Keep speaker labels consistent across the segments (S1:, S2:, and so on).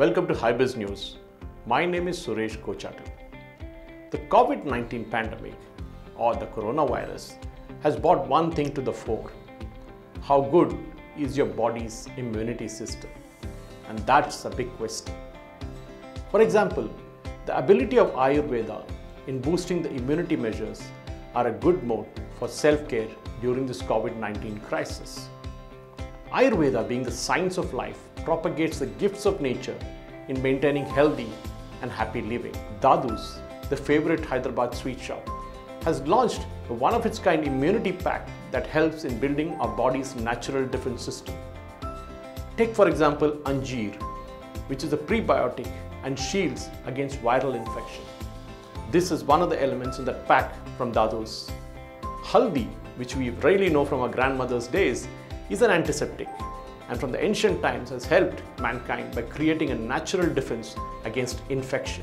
S1: welcome to Hybiz News. My name is Suresh Kochattil. The COVID 19 pandemic, or the coronavirus, has brought one thing to the fore how good is your body's immunity system? And that's a big question. For example, the ability of Ayurveda in boosting the immunity measures are a good mode for self care during this COVID 19 crisis. Ayurveda, being the science of life, propagates the gifts of nature in maintaining healthy and happy living. Dadu's, the favorite Hyderabad sweet shop, has launched a one of its kind immunity pack that helps in building our body's natural defense system. Take, for example, Anjeer, which is a prebiotic and shields against viral infection. This is one of the elements in that pack from Dadu's. Haldi, which we rarely know from our grandmother's days, is an antiseptic and from the ancient times has helped mankind by creating a natural defense against infection.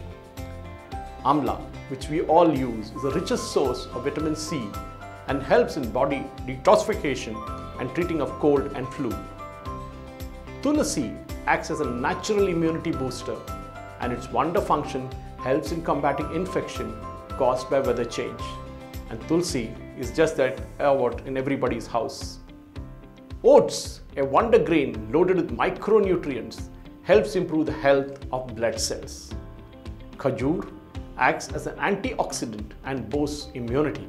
S1: Amla, which we all use, is the richest source of vitamin C and helps in body detoxification and treating of cold and flu. Tulasi acts as a natural immunity booster and its wonder function helps in combating infection caused by weather change. And Tulsi is just that what in everybody's house. Oats, a wonder grain loaded with micronutrients, helps improve the health of blood cells. Khajur acts as an antioxidant and boosts immunity.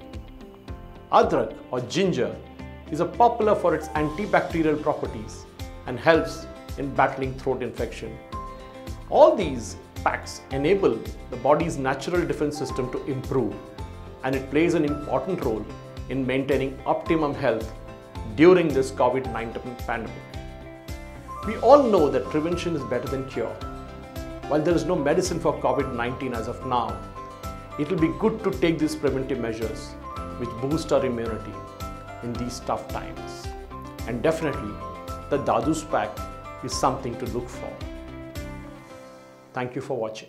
S1: Adrak or ginger is popular for its antibacterial properties and helps in battling throat infection. All these packs enable the body's natural defense system to improve and it plays an important role in maintaining optimum health during this COVID-19 pandemic. We all know that prevention is better than cure. While there is no medicine for COVID-19 as of now, it will be good to take these preventive measures which boost our immunity in these tough times. And definitely, the Dadu's pack is something to look for. Thank you for watching.